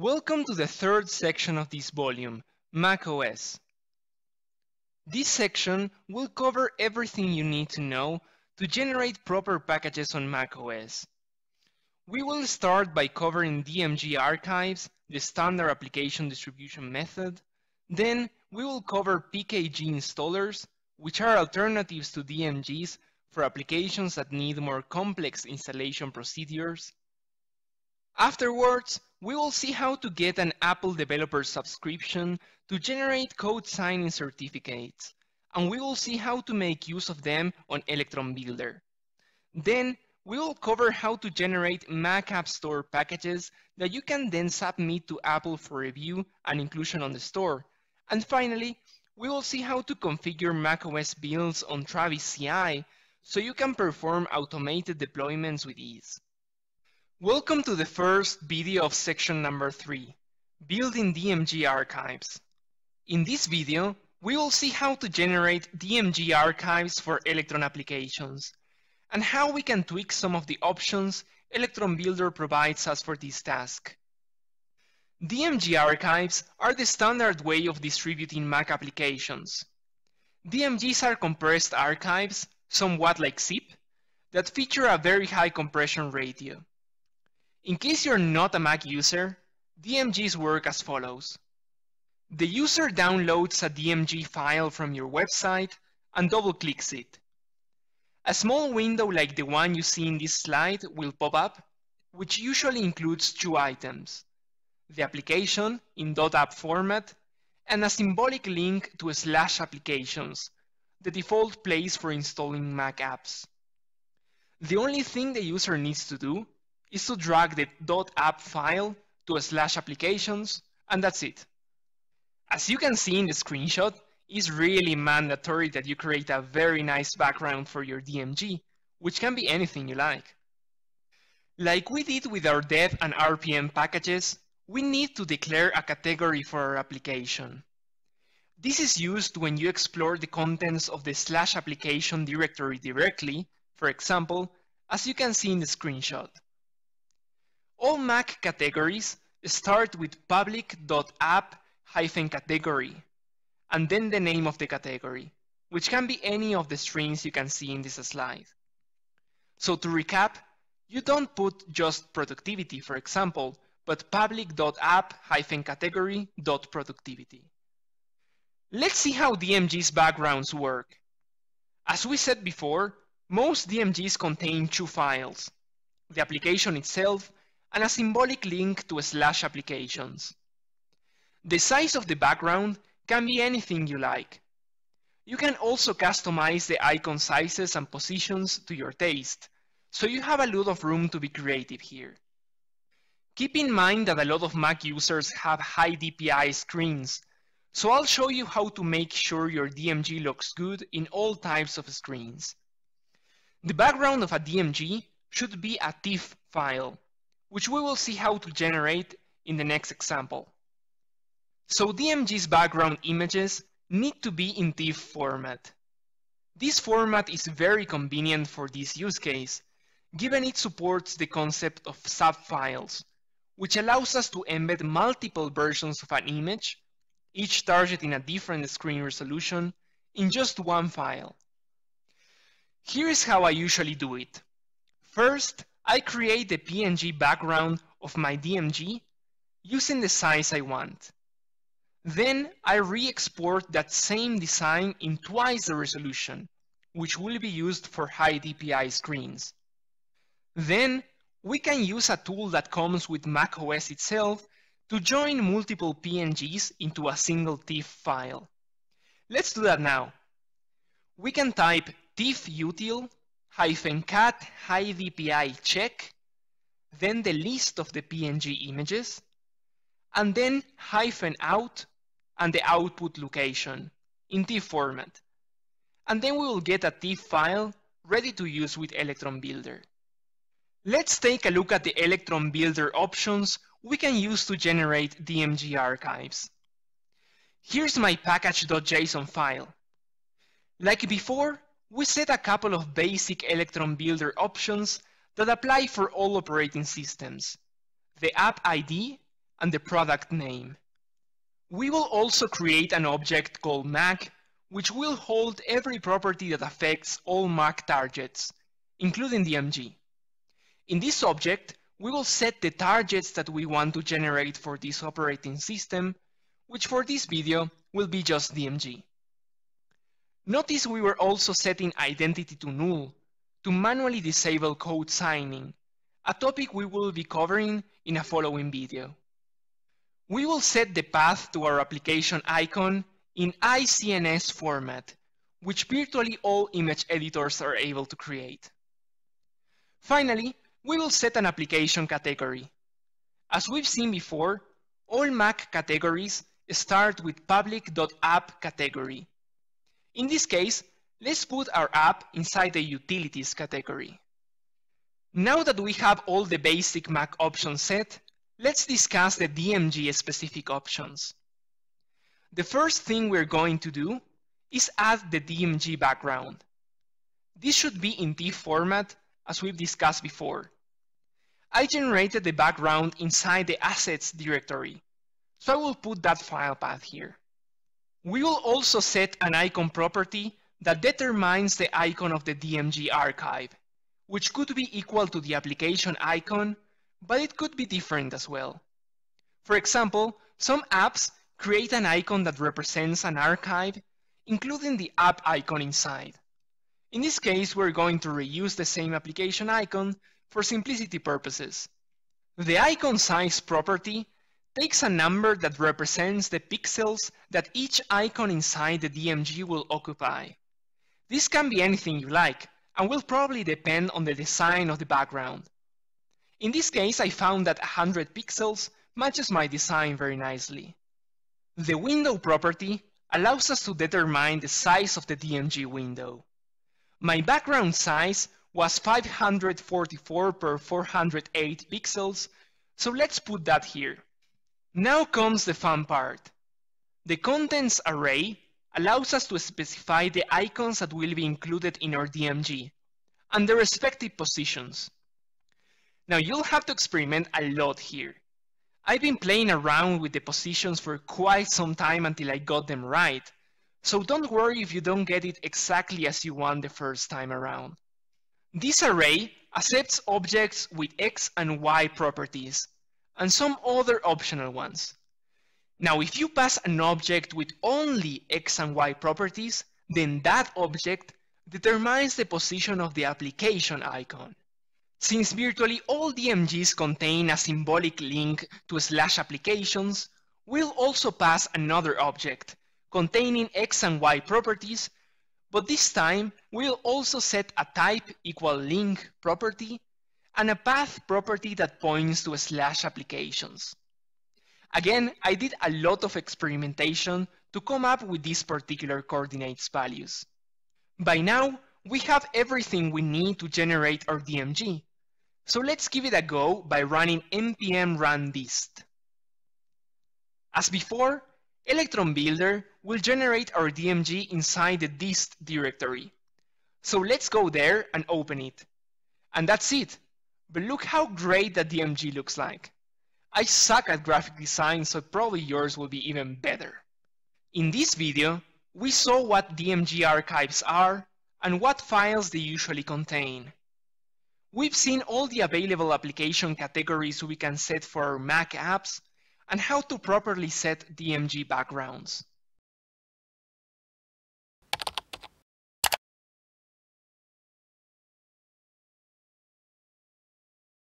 Welcome to the third section of this volume, macOS. This section will cover everything you need to know to generate proper packages on macOS. We will start by covering DMG archives, the standard application distribution method. Then we will cover PKG installers, which are alternatives to DMGs for applications that need more complex installation procedures. Afterwards, we will see how to get an Apple developer subscription to generate code signing certificates, and we will see how to make use of them on Electron Builder. Then, we will cover how to generate Mac App Store packages that you can then submit to Apple for review and inclusion on the store. And finally, we will see how to configure macOS builds on Travis CI so you can perform automated deployments with ease. Welcome to the first video of section number 3, Building DMG Archives. In this video, we will see how to generate DMG archives for Electron applications, and how we can tweak some of the options Electron Builder provides us for this task. DMG archives are the standard way of distributing Mac applications. DMGs are compressed archives, somewhat like zip, that feature a very high compression ratio. In case you're not a Mac user, DMGs work as follows. The user downloads a DMG file from your website and double-clicks it. A small window like the one you see in this slide will pop up, which usually includes two items. The application in .app format and a symbolic link to slash applications, the default place for installing Mac apps. The only thing the user needs to do is to drag the .app file to a slash applications, and that's it. As you can see in the screenshot, it's really mandatory that you create a very nice background for your DMG, which can be anything you like. Like we did with our deb and RPM packages, we need to declare a category for our application. This is used when you explore the contents of the slash application directory directly, for example, as you can see in the screenshot. All Mac categories start with public.app-category, and then the name of the category, which can be any of the strings you can see in this slide. So to recap, you don't put just productivity, for example, but public.app-category.productivity. Let's see how DMG's backgrounds work. As we said before, most DMGs contain two files, the application itself and a symbolic link to slash applications. The size of the background can be anything you like. You can also customize the icon sizes and positions to your taste, so you have a lot of room to be creative here. Keep in mind that a lot of Mac users have high DPI screens, so I'll show you how to make sure your DMG looks good in all types of screens. The background of a DMG should be a TIFF file, which we will see how to generate in the next example. So DMG's background images need to be in TIFF format. This format is very convenient for this use case, given it supports the concept of subfiles, which allows us to embed multiple versions of an image, each targeting a different screen resolution, in just one file. Here is how I usually do it. First, I create the PNG background of my DMG using the size I want. Then I re-export that same design in twice the resolution, which will be used for high DPI screens. Then we can use a tool that comes with macOS itself to join multiple PNGs into a single TIFF file. Let's do that now. We can type tiffutil hyphen cat high DPI check, then the list of the PNG images, and then hyphen out and the output location in TIFF format. And then we will get a TIFF file ready to use with Electron Builder. Let's take a look at the Electron Builder options we can use to generate DMG archives. Here's my package.json file. Like before, we set a couple of basic Electron Builder options that apply for all operating systems. The app ID and the product name. We will also create an object called Mac, which will hold every property that affects all Mac targets, including the DMG. In this object, we will set the targets that we want to generate for this operating system, which for this video will be just DMG. Notice we were also setting identity to null to manually disable code signing, a topic we will be covering in a following video. We will set the path to our application icon in ICNS format, which virtually all image editors are able to create. Finally, we will set an application category. As we've seen before, all Mac categories start with public.app category. In this case, let's put our app inside the utilities category. Now that we have all the basic Mac options set, let's discuss the DMG specific options. The first thing we're going to do is add the DMG background. This should be in TIFF format as we've discussed before. I generated the background inside the assets directory, so I will put that file path here. We will also set an icon property that determines the icon of the DMG archive, which could be equal to the application icon, but it could be different as well. For example, some apps create an icon that represents an archive, including the app icon inside. In this case, we're going to reuse the same application icon for simplicity purposes. The icon size property takes a number that represents the pixels that each icon inside the DMG will occupy. This can be anything you like, and will probably depend on the design of the background. In this case, I found that 100 pixels matches my design very nicely. The window property allows us to determine the size of the DMG window. My background size was 544 per 408 pixels, so let's put that here. Now comes the fun part. The contents array allows us to specify the icons that will be included in our DMG and their respective positions. Now you'll have to experiment a lot here. I've been playing around with the positions for quite some time until I got them right, so don't worry if you don't get it exactly as you want the first time around. This array accepts objects with X and Y properties, and some other optional ones. Now, if you pass an object with only X and Y properties, then that object determines the position of the application icon. Since virtually all DMGs contain a symbolic link to slash applications, we'll also pass another object, containing x and y properties, but this time we'll also set a type equal link property and a path property that points to slash applications. Again, I did a lot of experimentation to come up with these particular coordinates values. By now, we have everything we need to generate our DMG, so let's give it a go by running npm run dist. As before, Electron Builder will generate our DMG inside the dist directory. So let's go there and open it. And that's it. But look how great that DMG looks like. I suck at graphic design, so probably yours will be even better. In this video, we saw what DMG archives are and what files they usually contain. We've seen all the available application categories we can set for Mac apps and how to properly set DMG backgrounds.